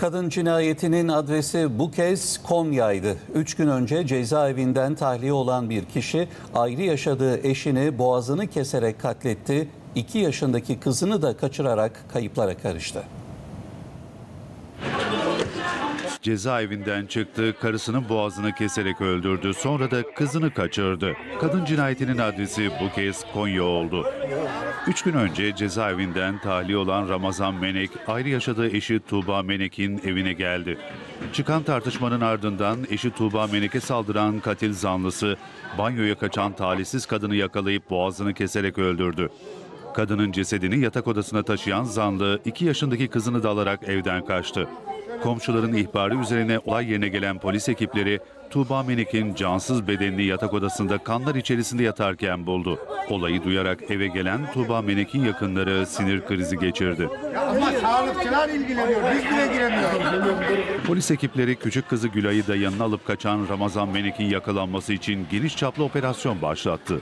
Kadın cinayetinin adresi bu kez Konya'ydı. Üç gün önce cezaevinden tahliye olan bir kişi ayrı yaşadığı eşini boğazını keserek katletti. 2 yaşındaki kızını da kaçırarak kayıplara karıştı. Cezaevinden çıktı, karısının boğazını keserek öldürdü. Sonra da kızını kaçırdı. Kadın cinayetinin adresi bu kez Konya oldu. Üç gün önce cezaevinden tahliye olan Ramazan Menek, ayrı yaşadığı eşi Tuğba Menek'in evine geldi. Çıkan tartışmanın ardından eşi Tuğba Menek'e saldıran katil zanlısı, banyoya kaçan talihsiz kadını yakalayıp boğazını keserek öldürdü. Kadının cesedini yatak odasına taşıyan zanlı 2 yaşındaki kızını da alarak evden kaçtı. Komşuların ihbarı üzerine olay yerine gelen polis ekipleri Tuğba Menek'in cansız bedenini yatak odasında kanlar içerisinde yatarken buldu. Olayı duyarak eve gelen Tuğba Menek'in yakınları sinir krizi geçirdi. Ama sağlıkçılar ilgileniyor. Biz bile giremiyoruz. Polis ekipleri küçük kızı Gülay'ı da yanına alıp kaçan Ramazan Menek'in yakalanması için geniş çaplı operasyon başlattı.